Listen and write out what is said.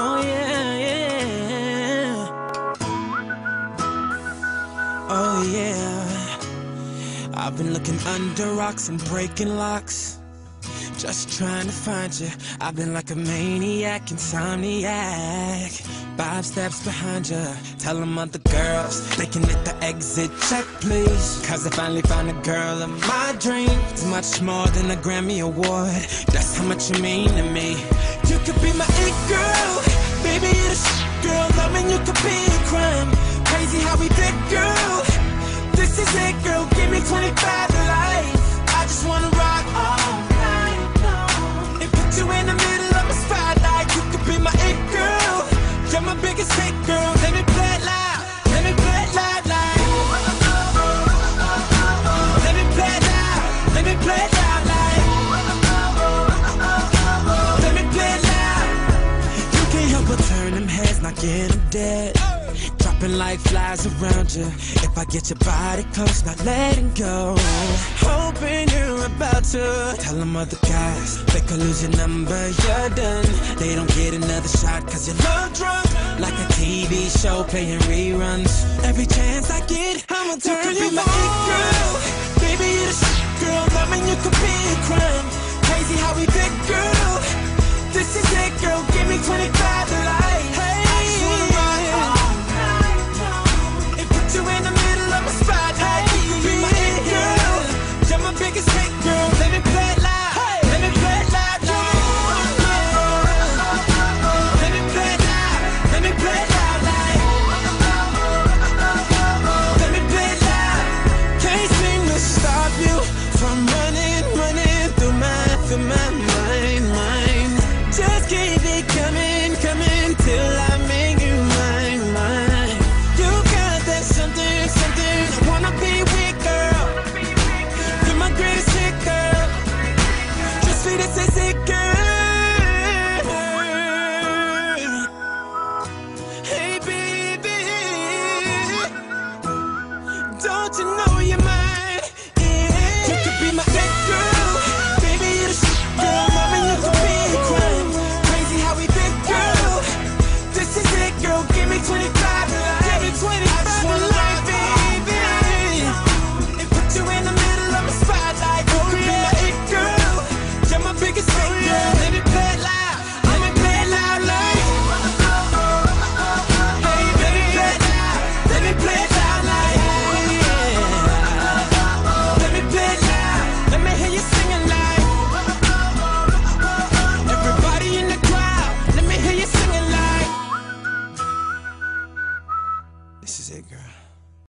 Oh yeah, yeah. Oh yeah. I've been looking under rocks and breaking locks. Just trying to find you. I've been like a maniac, insomniac. Five steps behind you. Tell them other girls they can hit the exit check, please. Cause I finally found a girl of my dreams. Much more than a Grammy Award. That's how much you mean to me. You could be my it girl. Baby, you're the girl. Loving you could be I can handle that. Dropping like flies around you. If I get your body close, not letting go. Hoping you're about to tell them other guys they could lose your number. You're done. They don't get another shot cause you're love drunk. Like a TV show playing reruns. Every chance I get, I'ma turn you, you my on. Girl. Baby, you're the shit, girl. Loving you could be a crime. you know